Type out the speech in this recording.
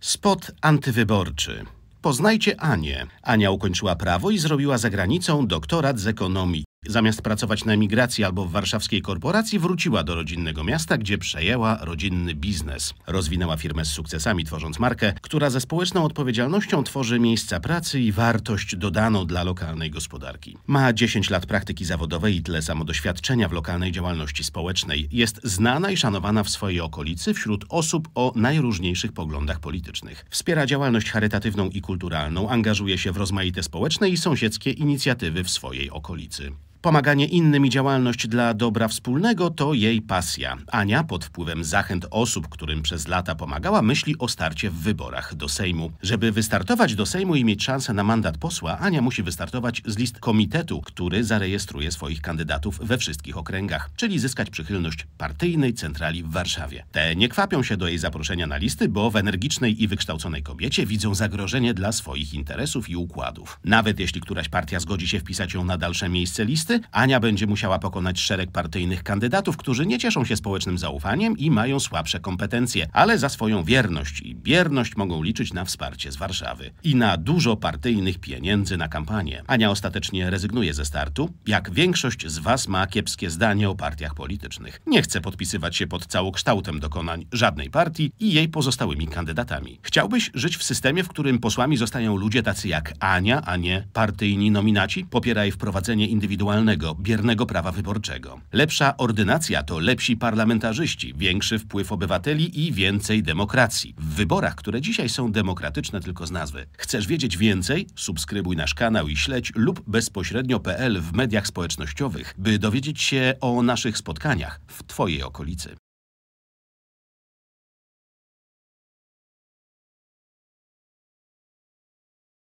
Spot antywyborczy. Poznajcie Anię. Ania ukończyła prawo i zrobiła za granicą doktorat z ekonomii. Zamiast pracować na emigracji albo w warszawskiej korporacji, wróciła do rodzinnego miasta, gdzie przejęła rodzinny biznes. Rozwinęła firmę z sukcesami, tworząc markę, która ze społeczną odpowiedzialnością tworzy miejsca pracy i wartość dodaną dla lokalnej gospodarki. Ma 10 lat praktyki zawodowej i tyle samo doświadczenia w lokalnej działalności społecznej. Jest znana i szanowana w swojej okolicy wśród osób o najróżniejszych poglądach politycznych. Wspiera działalność charytatywną i kulturalną, angażuje się w rozmaite społeczne i sąsiedzkie inicjatywy w swojej okolicy. Pomaganie innym i działalność dla dobra wspólnego to jej pasja. Ania pod wpływem zachęt osób, którym przez lata pomagała, myśli o starcie w wyborach do Sejmu. Żeby wystartować do Sejmu i mieć szansę na mandat posła, Ania musi wystartować z list komitetu, który zarejestruje swoich kandydatów we wszystkich okręgach, czyli zyskać przychylność partyjnej centrali w Warszawie. Te nie kwapią się do jej zaproszenia na listy, bo w energicznej i wykształconej kobiecie widzą zagrożenie dla swoich interesów i układów. Nawet jeśli któraś partia zgodzi się wpisać ją na dalsze miejsce listy, listy, Ania będzie musiała pokonać szereg partyjnych kandydatów, którzy nie cieszą się społecznym zaufaniem i mają słabsze kompetencje, ale za swoją wierność i bierność mogą liczyć na wsparcie z Warszawy i na dużo partyjnych pieniędzy na kampanię. Ania ostatecznie rezygnuje ze startu. Jak większość z Was ma kiepskie zdanie o partiach politycznych. Nie chce podpisywać się pod całokształtem dokonań żadnej partii i jej pozostałymi kandydatami. Chciałbyś żyć w systemie, w którym posłami zostają ludzie tacy jak Ania, a nie partyjni nominaci? Popieraj wprowadzenie indywidualnego biernego prawa wyborczego. Lepsza ordynacja to lepsi parlamentarzyści, większy wpływ obywateli i więcej demokracji. W wyborach, które dzisiaj są demokratyczne tylko z nazwy. Chcesz wiedzieć więcej? Subskrybuj nasz kanał i śledź lub bezpośrednio.pl w mediach społecznościowych, by dowiedzieć się o naszych spotkaniach w Twojej okolicy.